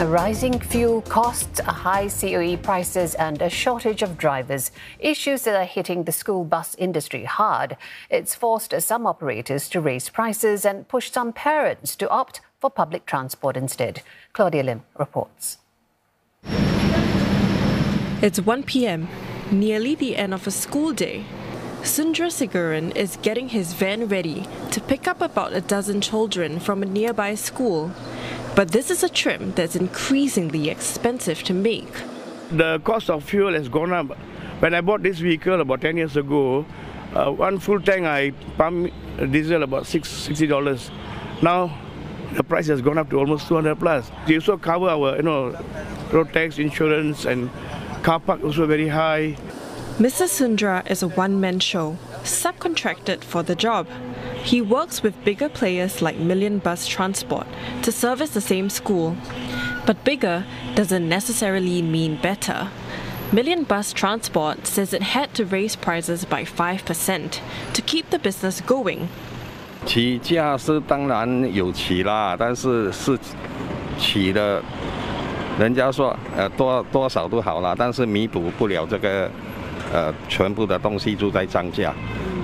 Rising fuel costs, high COE prices, and a shortage of drivers. Issues that are hitting the school bus industry hard. It's forced some operators to raise prices and push some parents to opt for public transport instead. Claudia Lim reports. It's 1 p.m., nearly the end of a school day. Sundra Siguran is getting his van ready to pick up about a dozen children from a nearby school. But this is a trim that's increasingly expensive to make. The cost of fuel has gone up. When I bought this vehicle about 10 years ago, uh, one full tank I pump diesel about six, $60. Now the price has gone up to almost 200 plus. They also cover our you know road tax, insurance, and car park also very high. Mr. Sundra is a one-man show, subcontracted for the job. He works with bigger players like Million Bus Transport to service the same school. But bigger doesn't necessarily mean better. Million Bus Transport says it had to raise prices by 5% to keep the business going. 起价是当然有起啦，但是是起的，人家说呃多多少都好啦，但是弥补不了这个呃全部的东西都在涨价，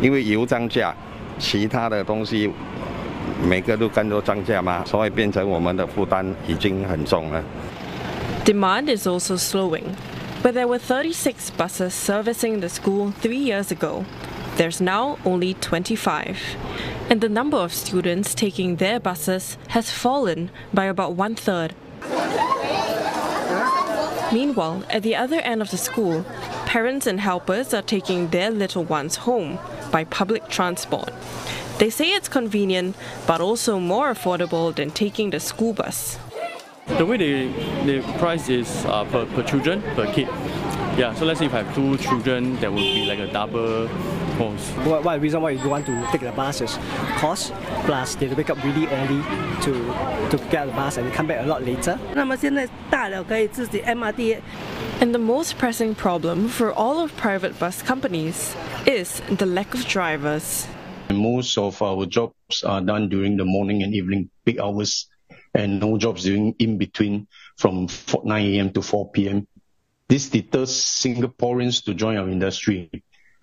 因为油涨价。 其他的东西每个都跟着涨价嘛，所以变成我们的负担已经很重了。Demand is also slowing. But there were 36 buses servicing the school three years ago. There's now only 25. And the number of students taking their buses has fallen by about one third. Meanwhile, at the other end of the school, parents and helpers are taking their little ones home by public transport. They say it's convenient, but also more affordable than taking the school bus. The way they, the price is uh, per, per children, per kid. Yeah, so let's say if I have two children, that would be like a double cost. What, what reason why you don't want to take the bus is cost, plus they have to wake up really early to, to get the bus and come back a lot later. 那么现在大了可以自己 MRT and the most pressing problem for all of private bus companies is the lack of drivers. Most of our jobs are done during the morning and evening peak hours, and no jobs during in between from 9 a.m. to 4 p.m. This deters Singaporeans to join our industry.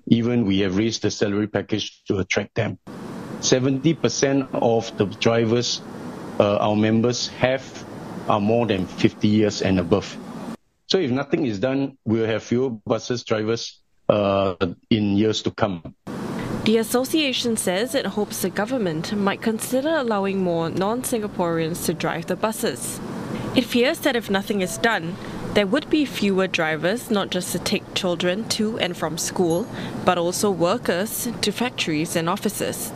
Even we have raised the salary package to attract them. 70% of the drivers uh, our members have are more than 50 years and above. So if nothing is done, we'll have fewer buses drivers uh, in years to come. The association says it hopes the government might consider allowing more non Singaporeans to drive the buses. It fears that if nothing is done, there would be fewer drivers not just to take children to and from school, but also workers to factories and offices.